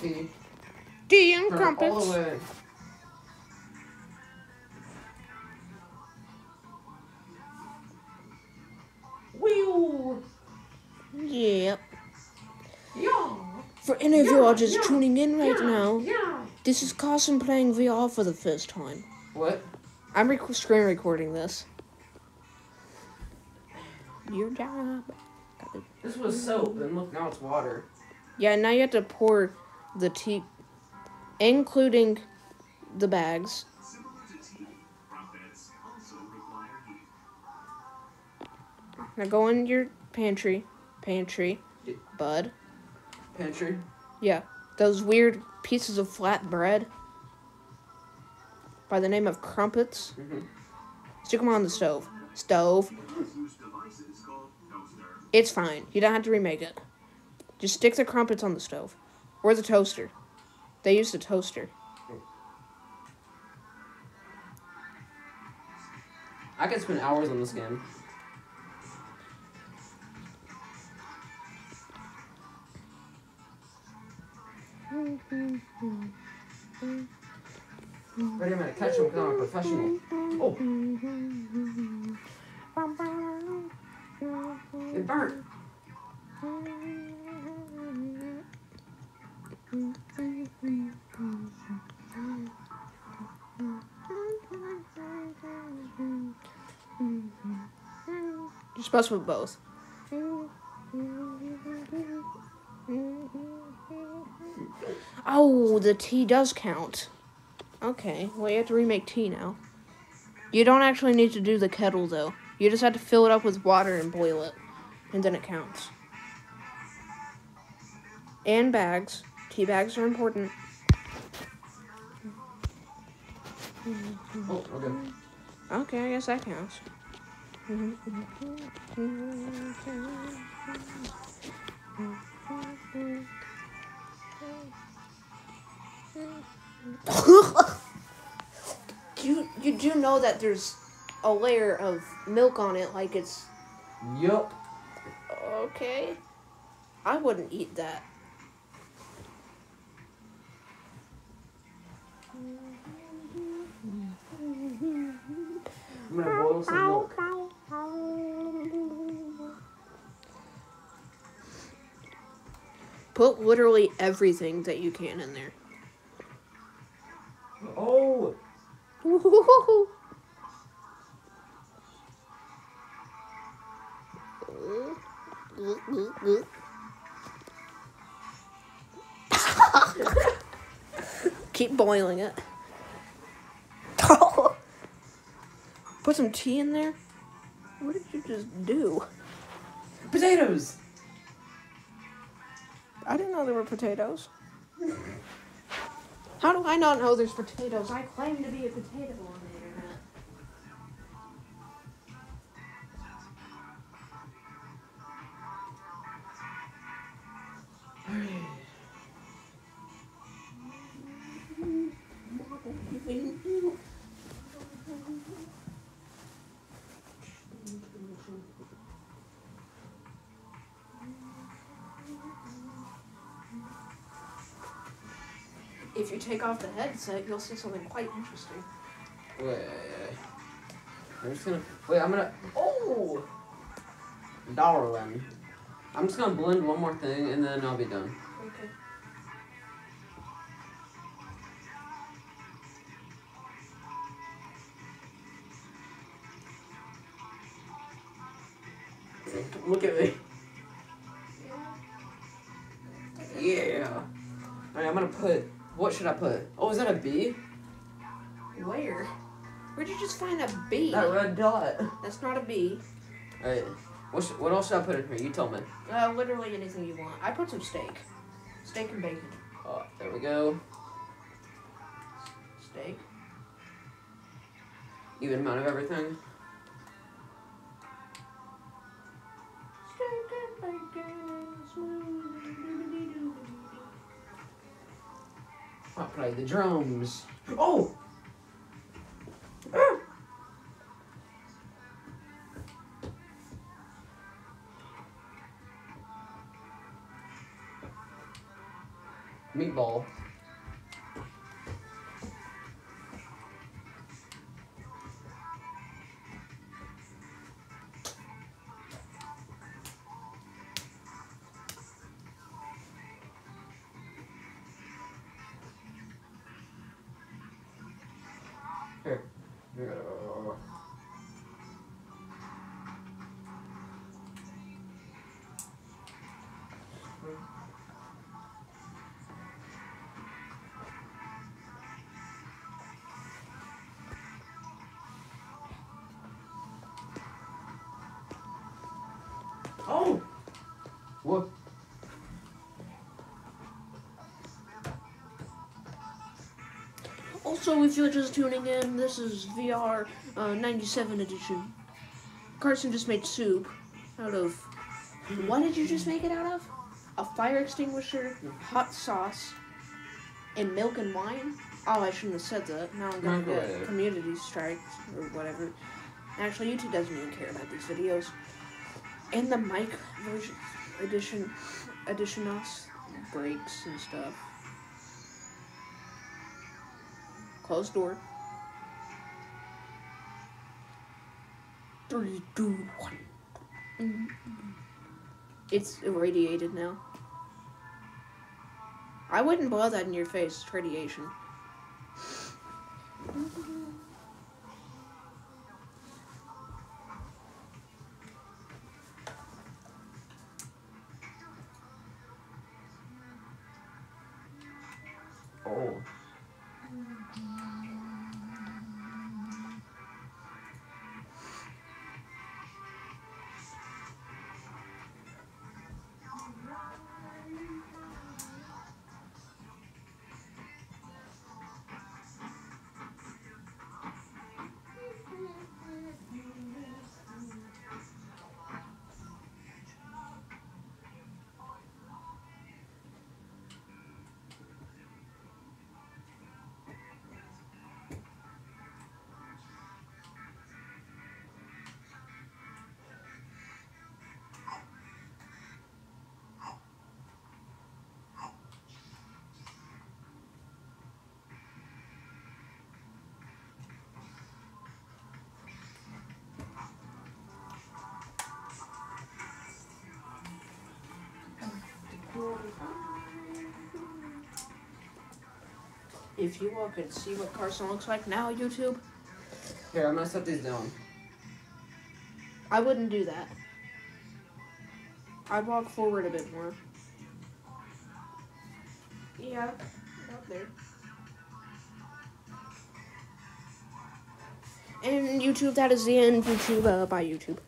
Tea and Turn it all crumpets. the way. Wheel. Yep. Yeah. For any of you all just yeah, tuning in right yeah, now, Yeah. this is Carson playing VR for the first time. What? I'm rec- screen recording this. Your job. This was soap, and look now it's water. Yeah, now you have to pour the tea, including the bags. Now go in your pantry, pantry, bud. Pantry. Yeah, those weird pieces of flat bread by the name of crumpets. Mhm. Stick them on the stove. Stove. It's fine. You don't have to remake it. Just stick the crumpets on the stove or the toaster. They use the toaster. I could spend hours on this game. Wait a minute, catch him because I'm a professional. Oh, it burnt. You're supposed to both. Oh, the tea does count. Okay, well, you have to remake tea now. You don't actually need to do the kettle, though. You just have to fill it up with water and boil it. And then it counts. And bags. Tea bags are important. Oh, okay. Okay, I guess that counts. You you do know that there's a layer of milk on it, like it's Yup. okay. I wouldn't eat that. I'm gonna boil some milk. Put literally everything that you can in there. Oh, Keep boiling it. Put some tea in there. What did you just do? potatoes. I didn't know there were potatoes. How do I not know there's potatoes? I claim to be a potato If you take off the headset, you'll see something quite interesting. Wait. I'm just gonna. Wait, I'm gonna. Oh! Darling. I'm just gonna blend one more thing and then I'll be done. Okay. Look at me. Yeah. Alright, I'm gonna put. What should I put? Oh, is that a bee? Where? Where'd you just find a bee? That red dot. That's not a bee. Alright. What, what else should I put in here? You tell me. Uh, literally anything you want. I put some steak. Steak and bacon. Oh, there we go. Steak. Even amount of everything. Play the drums. Oh! Ah! Meatball. だから Also, if you're just tuning in, this is VR uh, 97 edition. Carson just made soup out of. What did you just make it out of? A fire extinguisher, hot sauce, and milk and wine? Oh, I shouldn't have said that. Now I'm gonna get community strikes or whatever. Actually, YouTube doesn't even care about these videos. And the mic version edition, edition us breaks and stuff. Closed door. Three, two, one. Mm. It's irradiated now. I wouldn't blow that in your face. It's radiation. Oh. If you all could see what Carson looks like now, YouTube, Here, I'm gonna set these down. I wouldn't do that. I'd walk forward a bit more. Yeah, up there. And YouTube, that is the end. YouTube, uh, bye YouTube.